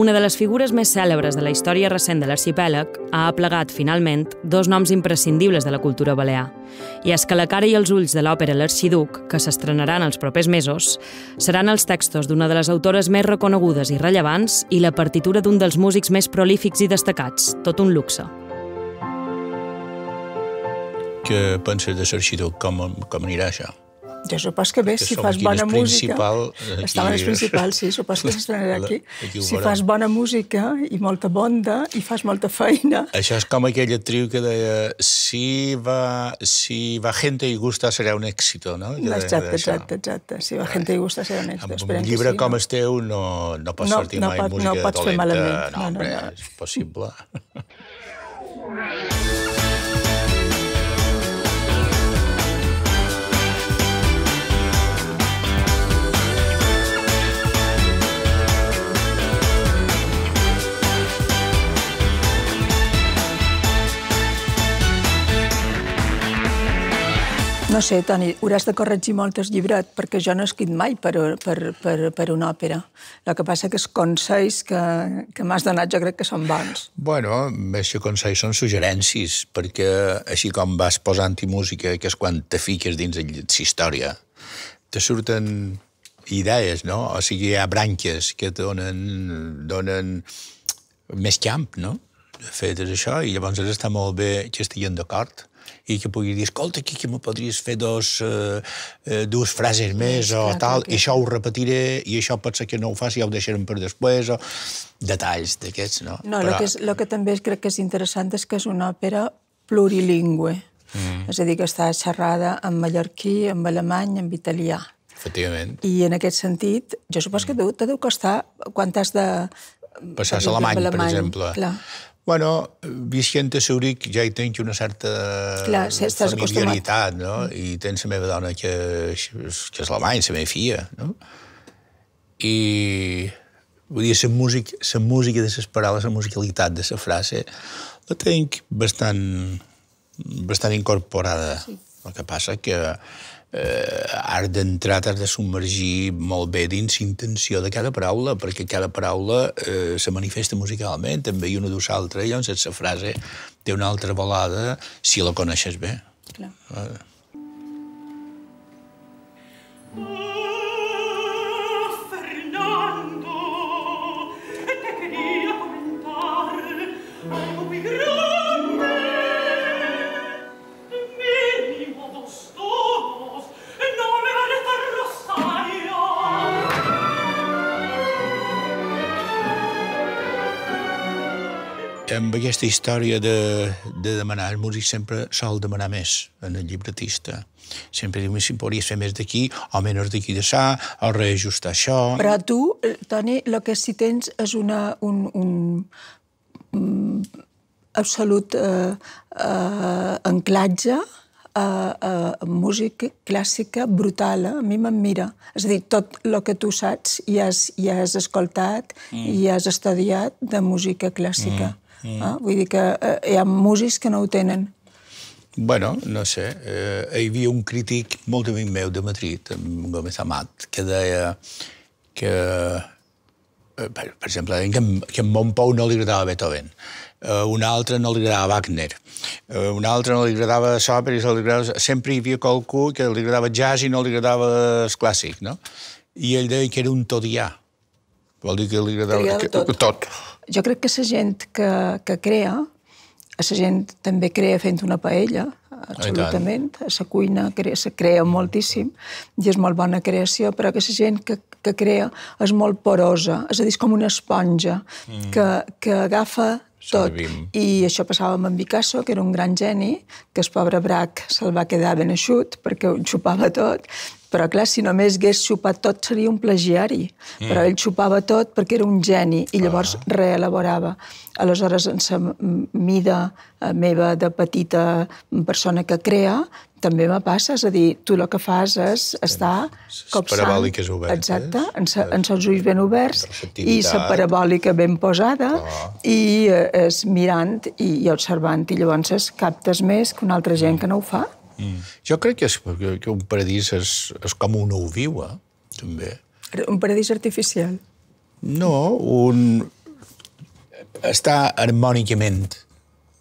Una de les figures més cèlebres de la història recent de l'arxipèlag ha aplegat, finalment, dos noms imprescindibles de la cultura balear. I és que la cara i els ulls de l'òpera L'Arxiduc, que s'estrenaran els propers mesos, seran els textos d'una de les autores més reconegudes i rellevants i la partitura d'un dels músics més prolífics i destacats, tot un luxe. Què penses de l'Arxiduc? Com, com anirà això? Jo supos que bé, si fas bona música... aquí. Estaven les principals, sí, supos que s'estrenarà aquí. Si fas bona música i molta bonda i fas molta feina... Això és com aquella triu que deia si va, si va gente y gusta serà un èxito, no? Que Exacte, exacte, exacte. Si la gent hi gusta ser honesta. Amb un llibre sí, com no? el teu no, no pots No, sortir no mai pot- música no pots fer dolenta. malament. No, No, no, hombre, no. és possible. No sé, Toni, hauràs de corregir molt el llibret, perquè jo no he escrit mai per, per, per, per una òpera. El que passa que els consells que, que m'has donat jo crec que són bons. Bueno, més que consells són suggerències, perquè així com vas posant-hi música, que és quan te fiques dins la història, te surten idees, no? O sigui, hi ha branques que donen, donen més camp, no? De fet, és això, i llavors està molt bé que estiguin d'acord i que pugui dir, escolta, aquí que me podries fer dos, eh, eh, dues frases més o clar, tal, clar, i això ho repetiré, i això pot ser que no ho faci, ja ho deixarem per després, o detalls d'aquests, no? No, el que, és, el que també crec que és interessant és que és una òpera plurilingüe. Mm. És a dir, que està xerrada en mallorquí, en alemany, en italià. Efectivament. I en aquest sentit, jo supos que deu, te deu costar quan t'has de... Passar a alemany, per exemple. Clar. Bueno, visquent a Zurich ja hi tenc una certa Clar, familiaritat, no? I tens la meva dona que, que és alemany, la meva filla, no? I vull dir, la música, la música de les paraules, la musicalitat de la frase, la tenc bastant, bastant incorporada. Sí. El que passa que eh, has d'entrar, t'has de submergir molt bé dins l'intenció de cada paraula, perquè cada paraula eh, se manifesta musicalment, també i una d'ús altra, i llavors la frase té una altra volada si la coneixes bé. clar. Fernando, Amb aquesta història de, de demanar, el músic sempre sol demanar més en el llibretista. Sempre diu, si podries fer més d'aquí, o menys d'aquí de ça, o reajustar això... Però tu, eh, Toni, el que sí tens és una, un, un, un absolut eh, eh, anclatge a, a, a música clàssica brutal, eh? a mi m'admira. És a dir, tot el que tu saps i has, i has escoltat mm. i has estudiat de música clàssica. Mm. Mm. Eh? Vull dir que eh, hi ha músics que no ho tenen. Bueno, no sé, eh, hi havia un crític molt amic meu de Madrid, en Gómez Amat, que deia que, eh, per, per exemple, que, que en Montpou no li agradava Beethoven, eh, un altre no li agradava Wagner, eh, un altre no li agradava Chopin, i li agradava... sempre hi havia qualcú que li agradava jazz i no li agradava el clàssic, no? I ell deia que era un todià. Vol dir que li agradava... agradava tot. tot. Jo crec que la gent que, que crea, la gent també crea fent una paella, absolutament. La cuina crea, se crea moltíssim i és molt bona creació, però que la gent que, que crea és molt porosa, és a dir, és com una esponja mm. que, que agafa tot. Servim. I això passava amb en Picasso, que era un gran geni, que el pobre Brac se'l va quedar ben eixut perquè ho xupava tot, però clar, si només hagués xupat tot seria un plagiari. Mm. Però ell xupava tot perquè era un geni i llavors ah. reelaborava. Aleshores, en la mida eh, meva de petita persona que crea, també me passa, és a dir, tu el que fas és estar copsant... parabòliques obertes. Exacte, en els ulls ben oberts i la parabòlica ben posada Clar. i eh, és mirant i, i observant i llavors es captes més que una altra gent que no ho fa. Mm. Jo crec que, és, que un paradís és, és com un ho viu, eh? també. Un paradís artificial. No, un... està harmònicament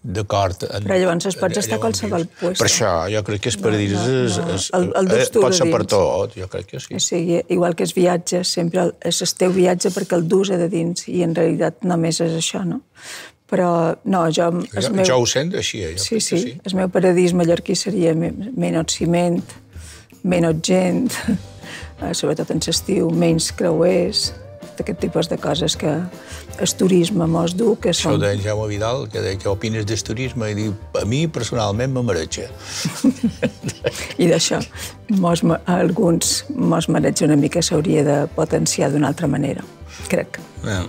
d'acord. en- Però llavors es pots estar a qualsevol puesto. Per això, jo crec que el paradís no, és, no. és, El- el eh, tu pot ser per tot, jo crec que sí. O sigui, igual que es viatge, sempre és el teu viatge perquè el dus a de dins i en realitat només és això, no? Però, no, jo... Jo, meu... jo ho sento així, eh? jo Sí, sí, sí. el meu paradís mallorquí seria me- menys ciment, menys gent, eh, sobretot en l'estiu, menys creuers, aquest tipus de coses que el turisme mos du, que Això són... de Jaume Vidal, que deia que opines del turisme, i diu, a mi personalment me mereixer. I d'això, mos, alguns mos mereix una mica s'hauria de potenciar d'una altra manera, crec. Yeah.